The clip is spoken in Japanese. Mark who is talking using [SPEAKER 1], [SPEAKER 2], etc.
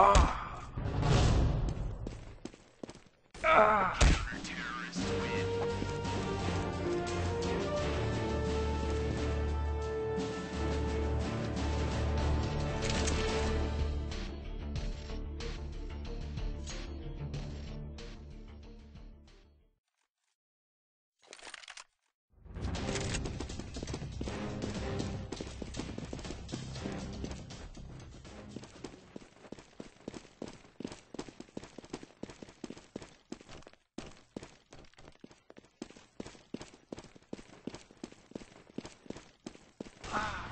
[SPEAKER 1] Ah! Ah! Ah.